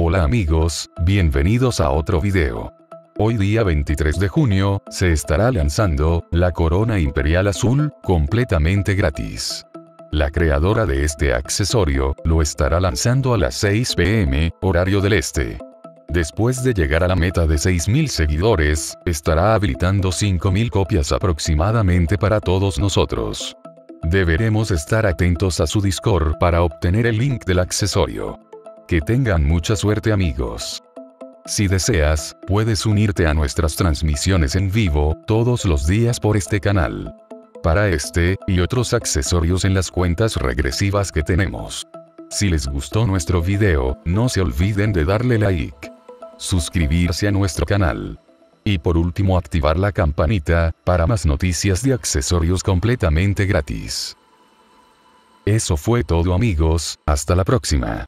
Hola amigos, bienvenidos a otro video. Hoy día 23 de junio, se estará lanzando, la Corona Imperial Azul, completamente gratis. La creadora de este accesorio, lo estará lanzando a las 6 pm, horario del este. Después de llegar a la meta de 6.000 seguidores, estará habilitando 5.000 copias aproximadamente para todos nosotros. Deberemos estar atentos a su Discord para obtener el link del accesorio. Que tengan mucha suerte amigos. Si deseas, puedes unirte a nuestras transmisiones en vivo, todos los días por este canal. Para este, y otros accesorios en las cuentas regresivas que tenemos. Si les gustó nuestro video, no se olviden de darle like. Suscribirse a nuestro canal. Y por último activar la campanita, para más noticias de accesorios completamente gratis. Eso fue todo amigos, hasta la próxima.